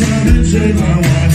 time to take my wife.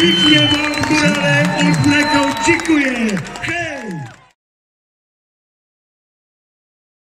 Zbigniew Borgurale odlekał. Dziękuję.